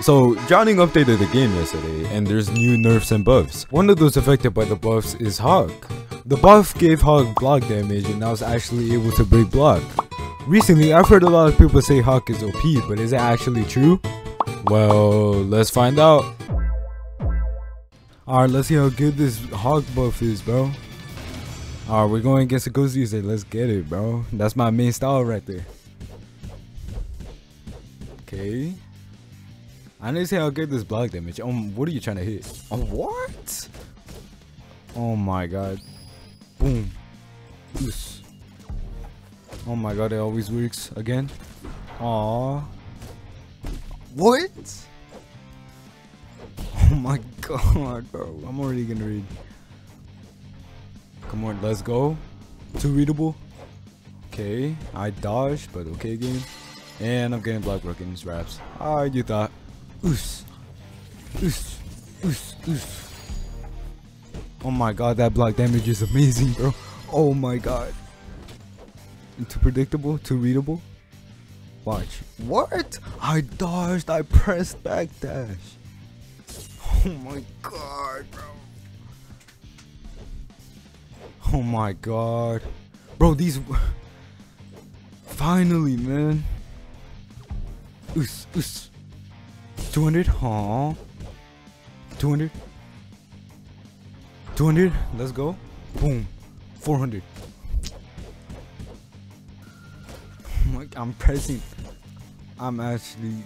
So, Drowning updated the game yesterday, and there's new nerfs and buffs. One of those affected by the buffs is Hawk. The buff gave Hawk block damage, and now it's actually able to break block. Recently, I've heard a lot of people say Hawk is OP, but is it actually true? Well, let's find out. Alright, let's see how good this Hawk buff is, bro. Alright, we're going against a Ghost User. Let's get it, bro. That's my main style right there. Okay. I need to see how good this block damage. Um, what are you trying to hit? Oh, what? Oh my god. Boom. Oof. Oh my god, it always works again. Aww. What? Oh my god, bro. I'm already gonna read. Come on, let's go. Too readable. Okay, I dodged, but okay game. And I'm getting block broken raps. Ah, you thought. Oh my god, that block damage is amazing, bro. Oh my god. Too predictable, too readable. Watch. What? I dodged, I pressed back dash. Oh my god, bro. Oh my god. Bro, these... Finally, man. Oos, oos. 200? Huh? 200? 200? Let's go. Boom. 400. Like I'm pressing. I'm actually.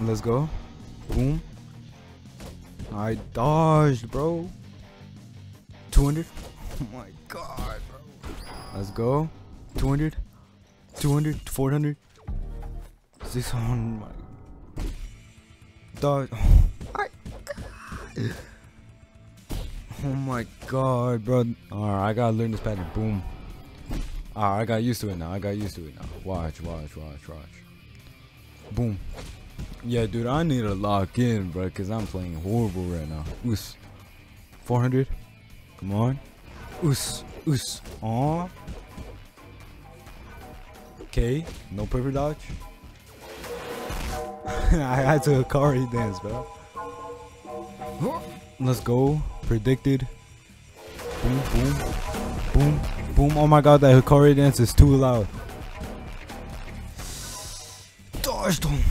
Let's go. Boom. I dodged, bro. 200. Oh my god, bro. Let's go. 200. 200. 400. 600. My dodge. Oh my god, bro. Alright, I gotta learn this pattern. Boom. Alright, I got used to it now. I got used to it now. Watch, watch, watch, watch. Boom. Yeah, dude, I need to lock in, bro, because I'm playing horrible right now. Oos. 400. Come on. Oos. Oos. Aw. Okay. No paper dodge. I had to Hikari dance, bro. Let's go. Predicted. Boom, boom, boom, boom. Oh my god, that Hikari dance is too loud. Dodged him.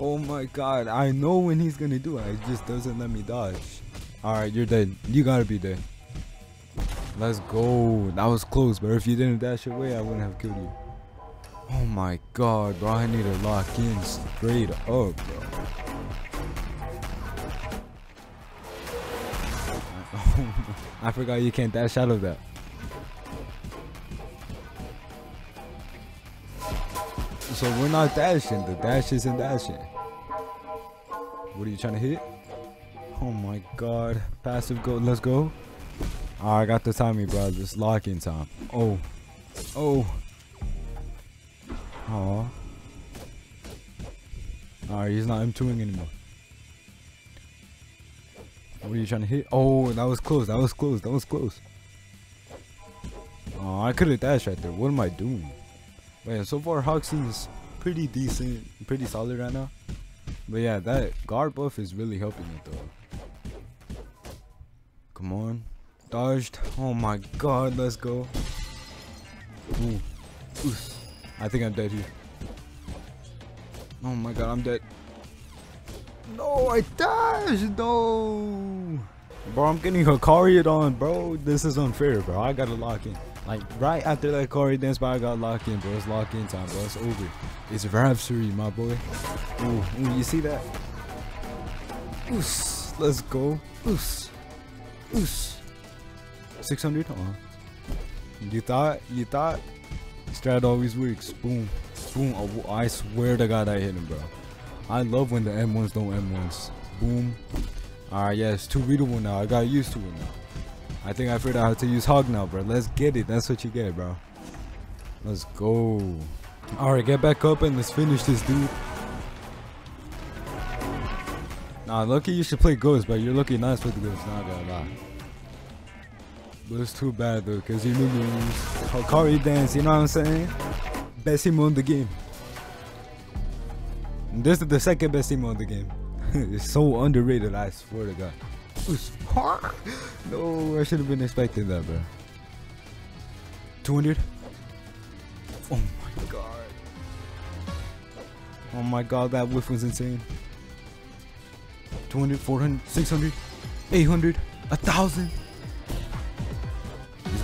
Oh my god, I know when he's gonna do it. It just doesn't let me dodge. Alright, you're dead. You gotta be dead. Let's go. That was close, but if you didn't dash away, I wouldn't have killed you. Oh my god, bro. I need to lock in straight oh, up, bro. I forgot you can't dash out of that. So we're not dashing. The dash isn't dashing. What are you trying to hit? Oh my god. Passive go. Let's go. Oh, I got the timing, bro. This locking time. Oh. Oh. Aw. Alright, he's not M2ing anymore. What are you trying to hit? Oh, that was close. That was close. That was close. Oh, I could have dashed right there. What am I doing? Man, so far seems pretty decent, pretty solid right now. But yeah, that guard buff is really helping it though. Come on. Dodged. Oh my god, let's go. Ooh. I think I'm dead here. Oh my god, I'm dead. No, I dashed. No. Bro, I'm getting Hikari it on, bro. This is unfair, bro. I gotta lock in. Like, right after that Hikari dance, but I got lock in, bro. It's lock in time, bro. It's over. It's Rhapsody, my boy. Ooh, ooh, you see that? Oos. Let's go. Oos. Oos. 600? Uh -huh. You thought? You thought? Strat always works. Boom. Boom. Oh, I swear to God I hit him, bro. I love when the M1s don't M1s. Boom. Alright, yeah, it's too readable now. I got used to it now. I think I figured out how to use Hawk now, bro. Let's get it. That's what you get, bro. Let's go. Alright, get back up and let's finish this dude. Nah, lucky you should play Ghost, but you're looking nice with the Ghost, not gonna lie. But it's too bad though, cause you knew you use Hikari dance, you know what I'm saying? Best him on the game. This is the second best emo in the game. it's so underrated, I swear to God. no, I should have been expecting that, bro. 200. Oh my god. Oh my god, that whiff was insane. 200, 400, 600, 800, 1000.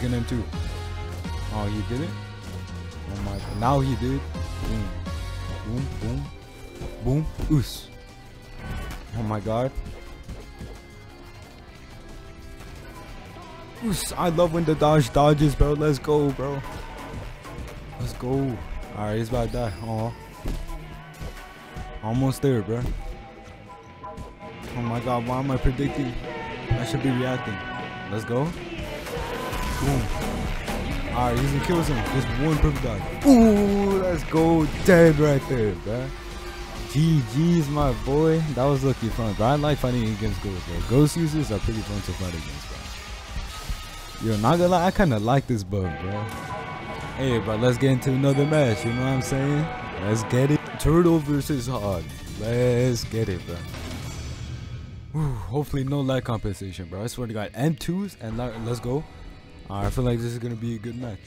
Him too. Oh, he did it? Oh my. Now he did. Boom. Boom, boom. Boom. Oos. Oh my god. Oos. I love when the dodge dodges, bro. Let's go, bro. Let's go. Alright, he's about to die. Oh. Almost there, bro. Oh my god, why am I predicting? I should be reacting. Let's go. Boom. Alright, he's gonna kill him. Just one perfect dodge. Ooh, let's go. Dead right there, bro. GG's, my boy. That was lucky fun, bro. I like fighting against ghosts, bro. Ghost users are pretty fun to fight against, bro. Yo, not gonna lie, I kind of like this bug, bro. Hey, bro, let's get into another match. You know what I'm saying? Let's get it. Turtle versus Hawk. Let's get it, bro. Whew, hopefully no lag compensation, bro. I swear to God. M2s and let's go. I feel like this is gonna be a good match.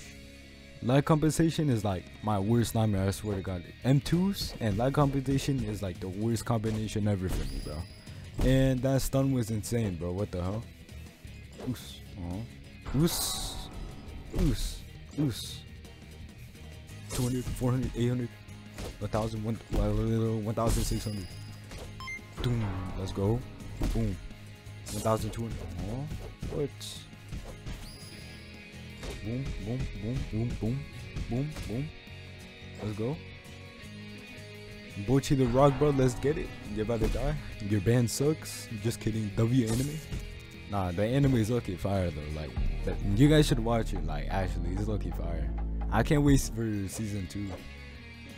Lag compensation is like my worst nightmare. I swear to God. M2s and lag compensation is like the worst combination ever for me, bro. And that stun was insane, bro. What the hell? Oos. Uh-huh. Oos. Oos. Oos. 200, 400, 800, 1000, 1600. Boom. Let's go. Boom. 1200. Oh, what? Boom, boom, boom, boom, boom, boom, boom. Let's go. Bocchi the Rock, bro. Let's get it. You're about to die. Your band sucks. Just kidding. W anime. Nah, the anime is lucky fire though. Like, you guys should watch it. Like, actually, it's lucky fire. I can't wait for season two.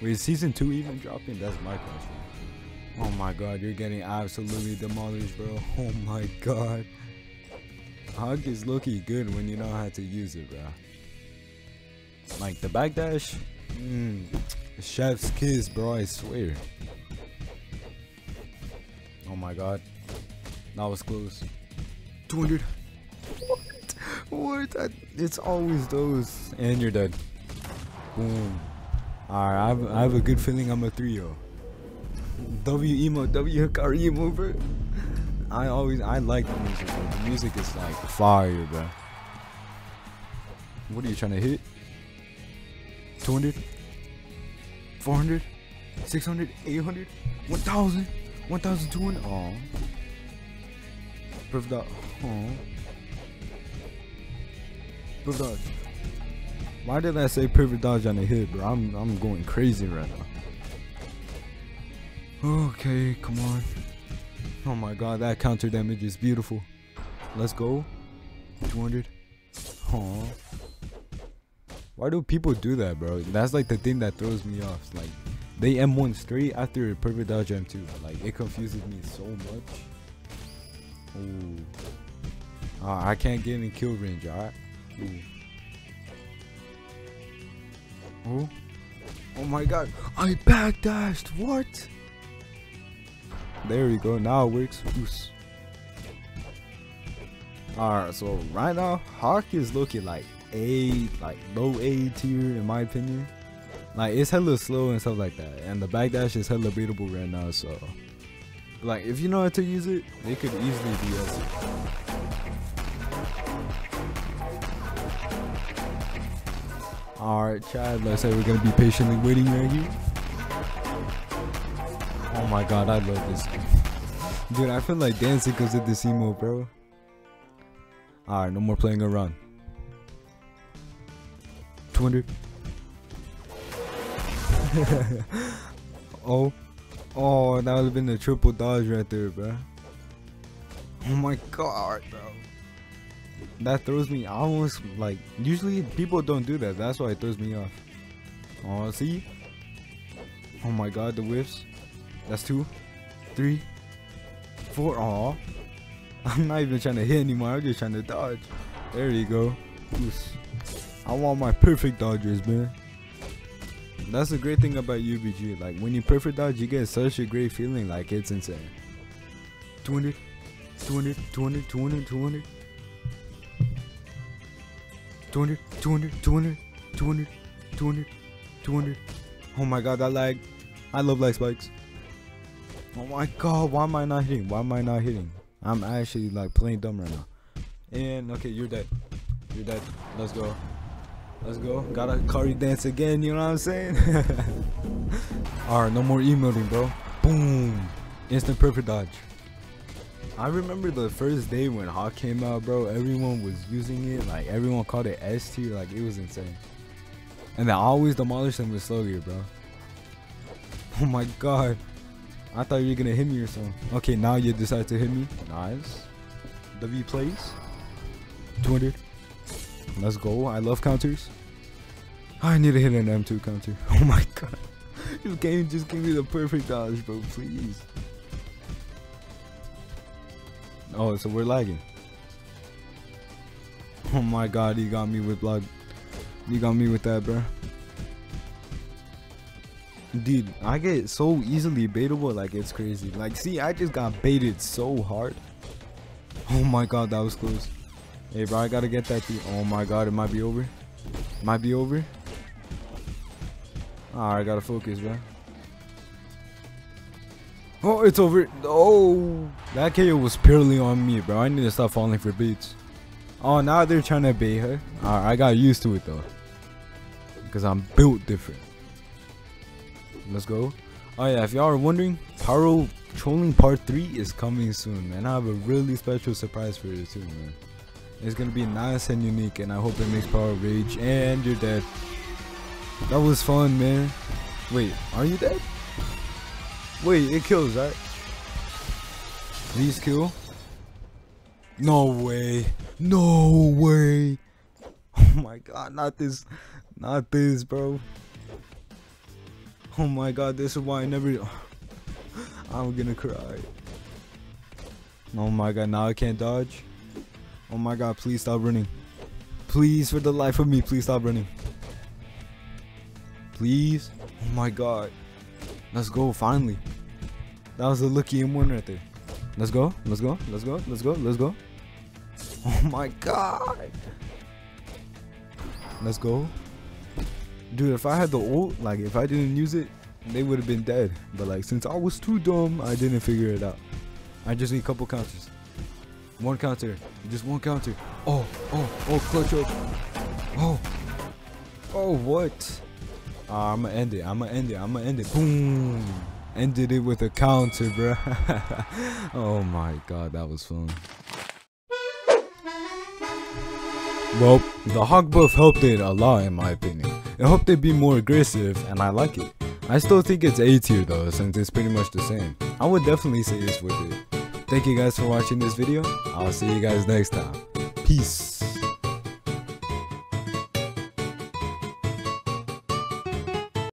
Wait, season two even dropping? That's my question. Oh my god, you're getting absolutely demolished, bro. Oh my god. Hawk is looking good when you know how to use it, bro. Like the backdash, mm, chef's kiss, bro. I swear. Oh my god, that was close. 200. What? What? It's always those, and you're dead. Boom. Alright, I have, I have a good feeling I'm a 3-0. W emo, W Hikari emo, bro. I always I like the music, bro. The music is like fire, bro. What are you trying to hit? 200? 400? 600? 800? 1000? 1200? Oh. Perfect dodge. Oh. Perfect dodge. Why did I say perfect dodge on the hit, bro? I'm I'm going crazy right now. Okay, come on. Oh my god, that counter damage is beautiful. Let's go. 200. Aww. Why do people do that, bro? That's like the thing that throws me off. Like, they M1 straight after a perfect dodge M2. Like, it confuses me so much. Ooh. Uh, I can't get in kill range, alright? Oh. Oh my god. I backdashed. What? There we go. Now it works. Alright, so right now, Hawk is looking like A, like low A tier in my opinion. Like it's hella slow and stuff like that. And the backdash is hella beatable right now, so like if you know how to use it, it could easily be us. Alright, Chad, let's say we're gonna be patiently waiting right here. Oh my god, I love this. Dude, I feel like dancing because of this emo, bro. Alright, no more playing around. 200. oh. Oh, that would have been a triple dodge right there, bro. Oh my god, bro. That throws me almost like usually people don't do that. That's why it throws me off. Oh, see? Oh my god, the whiffs. That's two, three, four. Aw. I'm not even trying to hit anymore. I'm just trying to dodge. There you go. I want my perfect dodgers, man. That's the great thing about UBG. Like when you perfect dodge, you get such a great feeling. Like it's insane. 200, 200, 200, 200, 200. 200, 200, 200, 200, 200, 200. Oh my god, that lag. I love lag spikes. Oh my god, why am I not hitting? Why am I not hitting? I'm actually like playing dumb right now. And okay, you're dead. You're dead. Let's go. Let's go. Gotta curry dance again, you know what I'm saying? Alright, no more emoting, bro. Boom. Instant perfect dodge. I remember the first day when Hawk came out, bro. Everyone was using it. Like, everyone called it S tier. Like, it was insane. And they always demolish them with slow gear, bro. Oh my god. I thought you were gonna hit me or something. Okay, now you decide to hit me. Nice. W plays. 200. Let's go. I love counters. I need to hit an M2 counter. Oh my god. This game just gave me the perfect dodge, bro. Please. Oh, so we're lagging. Oh my god, he got me with blood. You got me with that, bro. Dude, I get so easily baitable, like it's crazy. Like, see, I just got baited so hard. Oh my god, that was close. Hey, bro, I gotta get that. Oh my god, it might be over. Might be over. Alright, gotta focus, bro. Oh, it's over. Oh, that KO was purely on me, bro. I need to stop falling for beats. Oh, now they're trying to bait her. Alright, I got used to it though. Because I'm built different. Let's go. Oh yeah, if y'all are wondering, Pyro Trolling Part 3 is coming soon, man. I have a really special surprise for you too, man. It's gonna be nice and unique, and I hope it makes Power rage. And you're dead. That was fun, man. Wait, are you dead? Wait, it kills, right? Please kill. No way. No way. Oh my god, not this. Not this, bro. Oh my god, this is why I never. I'm gonna cry. Oh my god, now I can't dodge. Oh my god, please stop running. Please, for the life of me, please stop running. Please. Oh my god. Let's go, finally. That was a lucky M1 right there. Let's go, let's go, let's go, let's go, let's go. Oh my god. Let's go. Dude, if I had the ult, like if I didn't use it, they would have been dead. But like since I was too dumb, I didn't figure it out. I just need a couple counters. One counter. Just one counter. Oh, oh, oh, clutch up. Oh. Oh, what? Uh, I'm gonna end it. I'm gonna end it. I'm gonna end it. Boom. Ended it with a counter, bro. oh my god, that was fun. Well, the Hawk buff helped it a lot in my opinion. It helped it be more aggressive and I like it. I still think it's A tier though since it's pretty much the same. I would definitely say it's worth it. Thank you guys for watching this video. I'll see you guys next time. Peace.